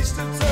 distance.